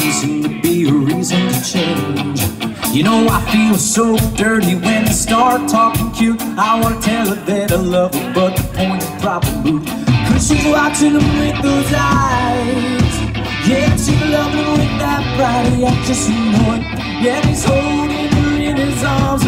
doesn't seem to be a reason to change. You know I feel so dirty when I start talking cute. I wanna tell her that I love her, but the point is probably moot. Cause she's watching them with those eyes. Yeah, she's loving with that body, I just know it. Yeah, he's holding her in his arms